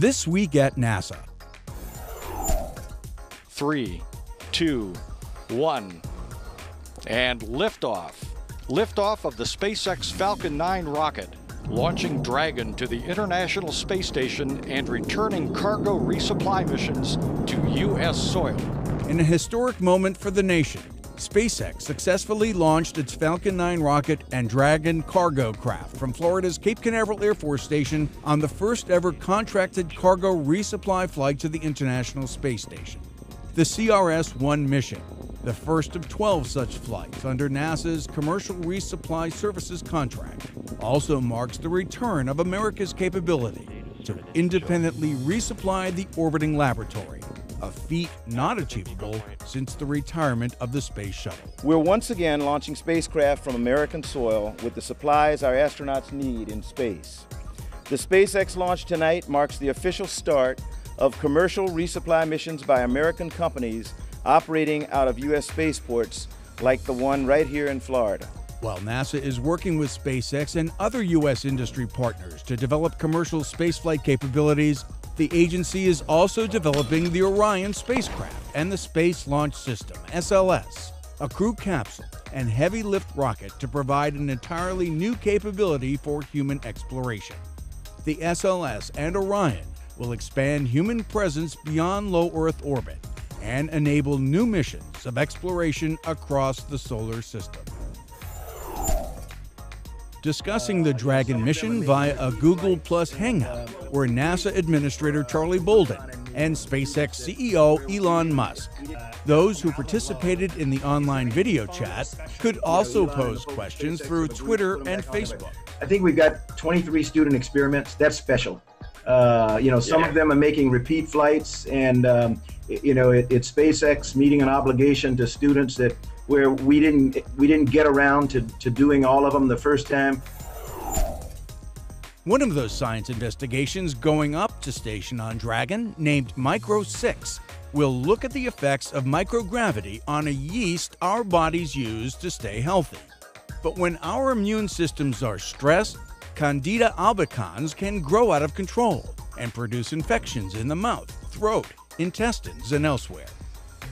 This week at NASA. Three, two, one, and liftoff. Liftoff of the SpaceX Falcon 9 rocket, launching Dragon to the International Space Station and returning cargo resupply missions to U.S. soil. In a historic moment for the nation, SpaceX successfully launched its Falcon 9 rocket and Dragon cargo craft from Florida's Cape Canaveral Air Force Station on the first ever contracted cargo resupply flight to the International Space Station. The CRS 1 mission, the first of 12 such flights under NASA's Commercial Resupply Services contract, also marks the return of America's capability to independently resupply the orbiting laboratory, a feat not achievable since the retirement of the Space Shuttle. We're once again launching spacecraft from American soil with the supplies our astronauts need in space. The SpaceX launch tonight marks the official start of commercial resupply missions by American companies operating out of U.S. spaceports like the one right here in Florida. While NASA is working with SpaceX and other U.S. industry partners to develop commercial spaceflight capabilities, the agency is also developing the Orion spacecraft and the Space Launch System, SLS, a crew capsule and heavy lift rocket to provide an entirely new capability for human exploration. The SLS and Orion will expand human presence beyond low Earth orbit and enable new missions of exploration across the solar system. Discussing the Dragon mission via a Google Plus Hangout were NASA Administrator Charlie Bolden and SpaceX CEO Elon Musk. Those who participated in the online video chat could also pose questions through Twitter and Facebook. I think we've got 23 student experiments. That's special. Uh, you know, some yeah. of them are making repeat flights, and um, you know, it, it's SpaceX meeting an obligation to students that where we didn't we didn't get around to, to doing all of them the first time. One of those science investigations going up to station on Dragon, named Micro 6, will look at the effects of microgravity on a yeast our bodies use to stay healthy. But when our immune systems are stressed, Candida albicans can grow out of control and produce infections in the mouth, throat, intestines, and elsewhere.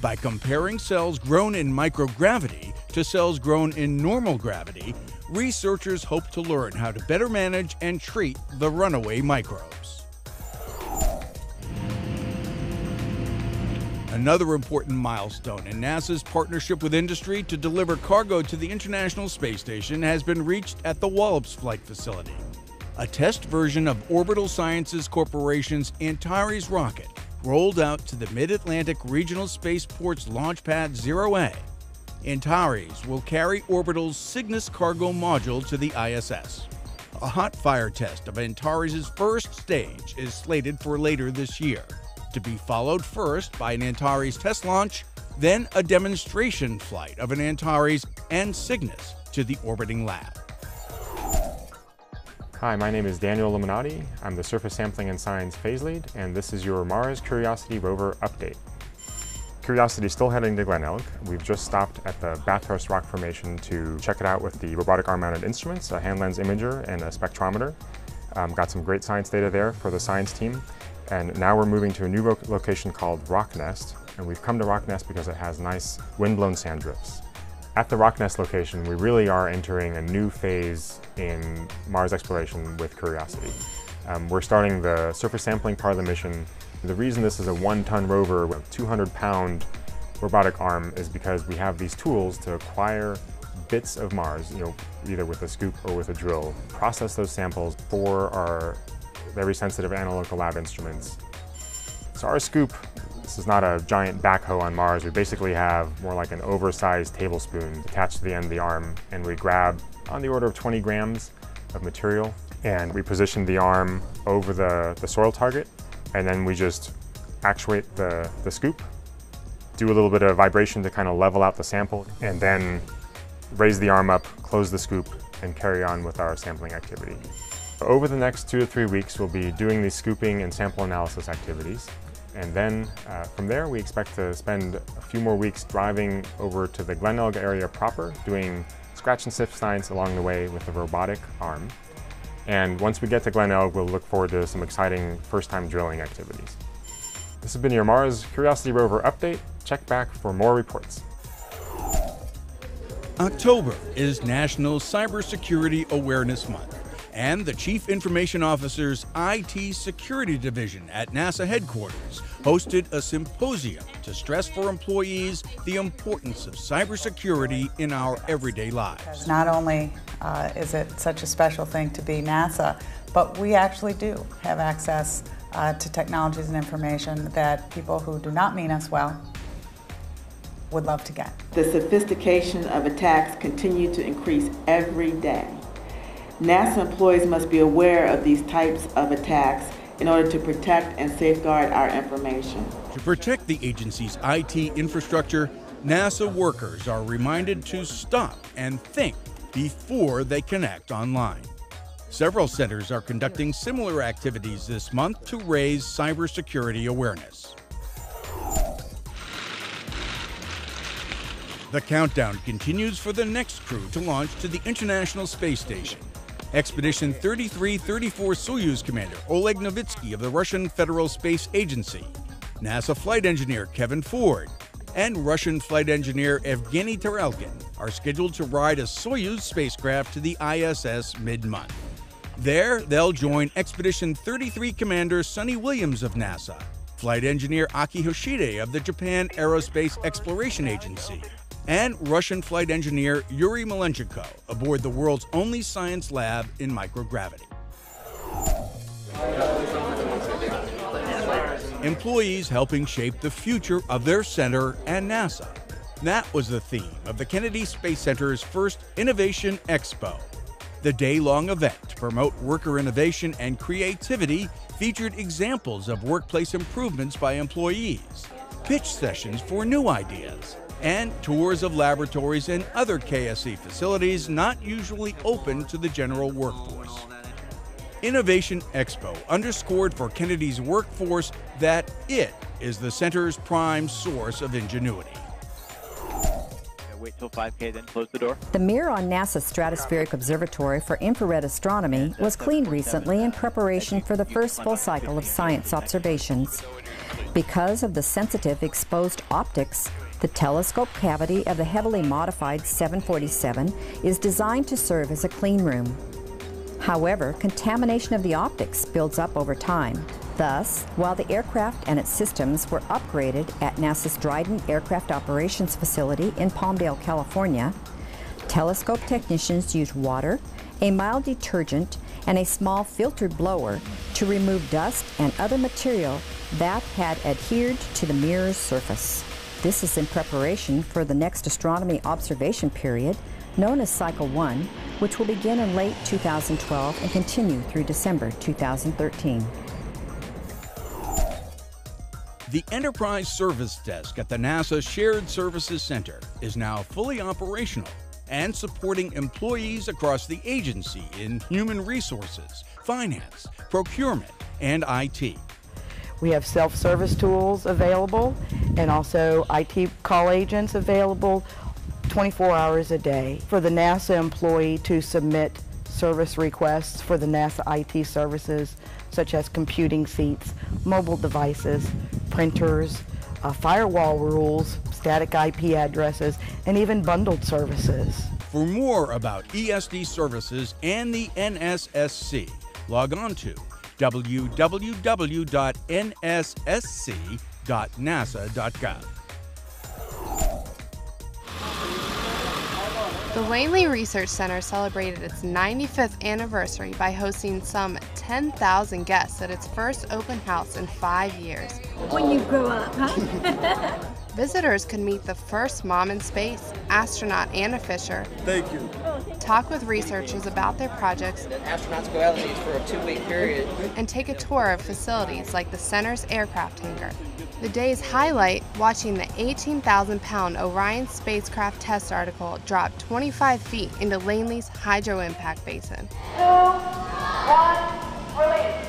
By comparing cells grown in microgravity to cells grown in normal gravity, researchers hope to learn how to better manage and treat the runaway microbes. Another important milestone in NASA's partnership with industry to deliver cargo to the International Space Station has been reached at the Wallops Flight Facility. A test version of Orbital Sciences Corporation's Antares rocket rolled out to the Mid Atlantic Regional Spaceport's Launchpad 0A. Antares will carry Orbital's Cygnus cargo module to the ISS. A hot fire test of Antares' first stage is slated for later this year, to be followed first by an Antares test launch, then a demonstration flight of an Antares and Cygnus to the orbiting lab. Hi, my name is Daniel Limonadi. I'm the Surface Sampling and Science Phase Lead, and this is your Mars Curiosity rover update. Curiosity is still heading to Glen Glenelg. We've just stopped at the Bathurst Rock Formation to check it out with the robotic arm-mounted instruments, a hand lens imager and a spectrometer. Um, got some great science data there for the science team. And now we're moving to a new location called Rocknest. And we've come to Rocknest because it has nice wind-blown sand drifts. At the Rocknest location, we really are entering a new phase in Mars exploration with Curiosity. Um, we're starting the surface sampling part of the mission. The reason this is a one-ton rover with 200-pound robotic arm is because we have these tools to acquire bits of Mars, you know, either with a scoop or with a drill, process those samples for our very sensitive analytical lab instruments. So our scoop this is not a giant backhoe on Mars. We basically have more like an oversized tablespoon attached to the end of the arm, and we grab on the order of 20 grams of material, and we position the arm over the, the soil target, and then we just actuate the, the scoop, do a little bit of vibration to kind of level out the sample, and then raise the arm up, close the scoop, and carry on with our sampling activity. Over the next two to three weeks, we'll be doing these scooping and sample analysis activities. And then uh, from there, we expect to spend a few more weeks driving over to the Glenelg area proper, doing scratch and sift science along the way with a robotic arm. And once we get to Glenelg, we'll look forward to some exciting first-time drilling activities. This has been your Mars Curiosity rover update. Check back for more reports. October is National Cybersecurity Awareness Month, and the Chief Information Officer's IT Security Division at NASA headquarters hosted a symposium to stress for employees the importance of cybersecurity in our everyday lives. Not only uh, is it such a special thing to be NASA, but we actually do have access uh, to technologies and information that people who do not mean us well would love to get. The sophistication of attacks continue to increase every day. NASA employees must be aware of these types of attacks in order to protect and safeguard our information. To protect the agency's IT infrastructure, NASA workers are reminded to stop and think before they connect online. Several centers are conducting similar activities this month to raise cybersecurity awareness. The countdown continues for the next crew to launch to the International Space Station. Expedition 3334 Soyuz commander Oleg Novitsky of the Russian Federal Space Agency, NASA flight engineer Kevin Ford, and Russian flight engineer Evgeny Tarelkin are scheduled to ride a Soyuz spacecraft to the ISS mid month. There, they'll join Expedition 33 commander Suni Williams of NASA, flight engineer Aki Hoshide of the Japan Aerospace Exploration Agency, and Russian flight engineer Yuri Malenchenko aboard the world's only science lab in microgravity. Employees helping shape the future of their center and NASA. That was the theme of the Kennedy Space Center's first Innovation Expo. The day long event to promote worker innovation and creativity featured examples of workplace improvements by employees, pitch sessions for new ideas, and tours of laboratories and other KSC facilities not usually open to the general workforce. Innovation Expo underscored for Kennedy's workforce that it is the center's prime source of ingenuity. Wait till 5K, then close the door. The mirror on NASA's Stratospheric Observatory for Infrared Astronomy was cleaned recently in preparation for the first full cycle of science observations. Because of the sensitive exposed optics, the telescope cavity of the heavily modified 747 is designed to serve as a clean room. However, contamination of the optics builds up over time. Thus, while the aircraft and its systems were upgraded at NASA's Dryden Aircraft Operations Facility in Palmdale, California, telescope technicians used water, a mild detergent, and a small filtered blower to remove dust and other material that had adhered to the mirror's surface. This is in preparation for the next astronomy observation period, known as Cycle 1, which will begin in late 2012 and continue through December 2013. The Enterprise Service Desk at the NASA Shared Services Center is now fully operational and supporting employees across the agency in human resources, finance, procurement, and IT. We have self-service tools available and also IT call agents available 24 hours a day for the NASA employee to submit service requests for the NASA IT services such as computing seats, mobile devices, printers, uh, firewall rules, static IP addresses, and even bundled services. For more about ESD services and the NSSC, log on to www.nssc.nasa.gov. The Langley Research Center celebrated its 95th anniversary by hosting some 10,000 guests at its first open house in five years. When you grow up, huh? Visitors can meet the first mom in space, astronaut Anna Fisher. Thank you. Talk with researchers about their projects. Astronauts go out these for a two-week period. And take a tour of facilities like the center's aircraft hangar. The day's highlight, watching the 18,000 pound Orion spacecraft test article drop 25 feet into Langley's hydro impact basin. Two, one, release.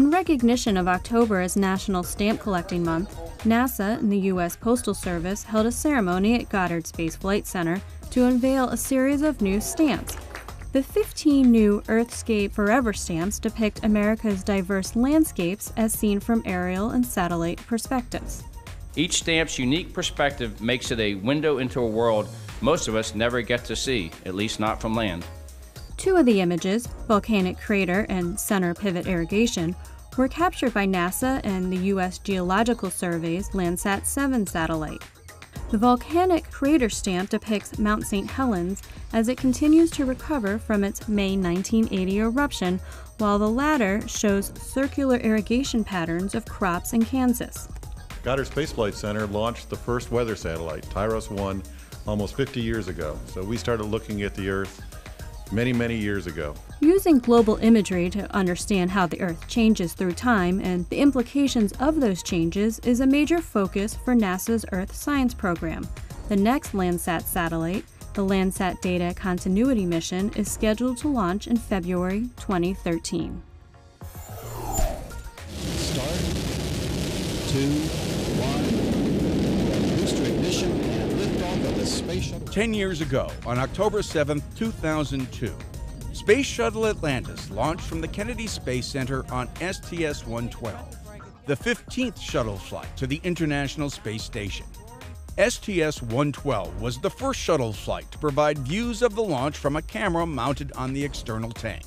In recognition of October as National Stamp Collecting Month, NASA and the U.S. Postal Service held a ceremony at Goddard Space Flight Center to unveil a series of new stamps. The 15 new Earthscape Forever stamps depict America's diverse landscapes as seen from aerial and satellite perspectives. Each stamp's unique perspective makes it a window into a world most of us never get to see, at least not from land. Two of the images, Volcanic Crater and Center Pivot Irrigation, were captured by NASA and the U.S. Geological Survey's Landsat 7 satellite. The volcanic crater stamp depicts Mount St. Helens as it continues to recover from its May 1980 eruption, while the latter shows circular irrigation patterns of crops in Kansas. Goddard Space Flight Center launched the first weather satellite, TIROS 1, almost 50 years ago. So we started looking at the Earth many, many years ago. Using global imagery to understand how the Earth changes through time and the implications of those changes is a major focus for NASA's Earth Science Program. The next Landsat satellite, the Landsat Data Continuity Mission, is scheduled to launch in February 2013. Start. Two. One. Booster ignition and liftoff of the space shuttle. Ten years ago, on October 7, 2002, Space Shuttle Atlantis launched from the Kennedy Space Center on STS 112, the 15th shuttle flight to the International Space Station. STS 112 was the first shuttle flight to provide views of the launch from a camera mounted on the external tank.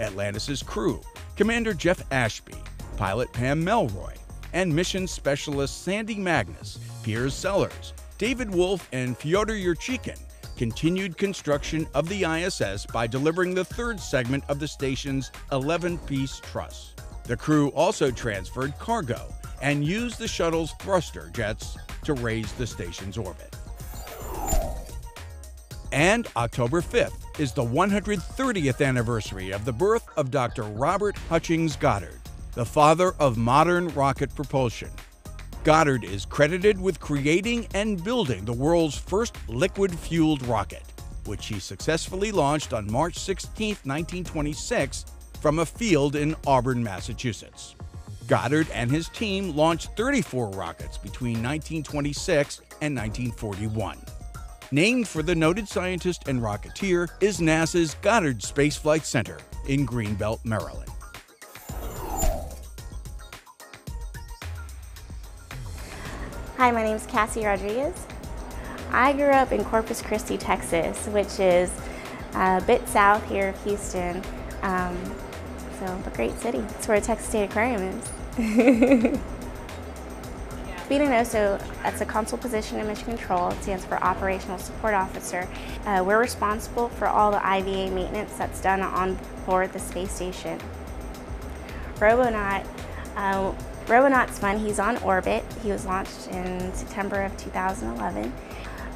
Atlantis's crew, Commander Jeff Ashby, pilot Pam Melroy, and mission specialist Sandy Magnus, Piers Sellers, David Wolf, and Fyodor Yurchikhin continued construction of the ISS by delivering the third segment of the station's 11 piece truss. The crew also transferred cargo and used the shuttle's thruster jets to raise the station's orbit. And October 5th is the 130th anniversary of the birth of Dr. Robert Hutchings Goddard, the father of modern rocket propulsion. Goddard is credited with creating and building the world's first liquid fueled rocket, which he successfully launched on March 16, 1926, from a field in Auburn, Massachusetts. Goddard and his team launched 34 rockets between 1926 and 1941. Named for the noted scientist and rocketeer is NASA's Goddard Space Flight Center in Greenbelt, Maryland. Hi, my name is Cassie Rodriguez. I grew up in Corpus Christi, Texas, which is a bit south here of Houston. Um, so, a great city. It's where Texas State Aquarium is. Being an OSO, that's a console position in mission control. It stands for Operational Support Officer. Uh, we're responsible for all the IVA maintenance that's done on board the space station. Robonaut, uh, Robonaut's fun. He's on orbit. He was launched in September of 2011.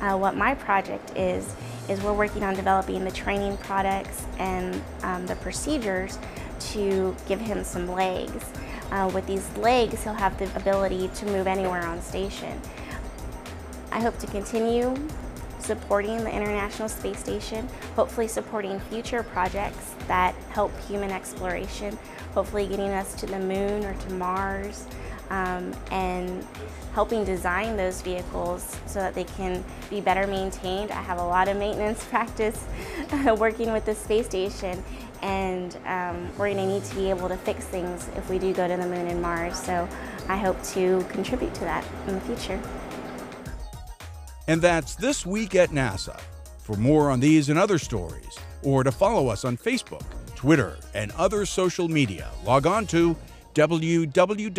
Uh, what my project is, is we're working on developing the training products and um, the procedures to give him some legs. Uh, with these legs, he'll have the ability to move anywhere on station. I hope to continue supporting the International Space Station, hopefully supporting future projects that help human exploration, hopefully getting us to the moon or to Mars, um, and helping design those vehicles so that they can be better maintained. I have a lot of maintenance practice working with the space station and um, we're going to need to be able to fix things if we do go to the moon and Mars. So I hope to contribute to that in the future. And that's This Week at NASA. For more on these and other stories, or to follow us on Facebook, Twitter, and other social media, log on to www.nasa.gov.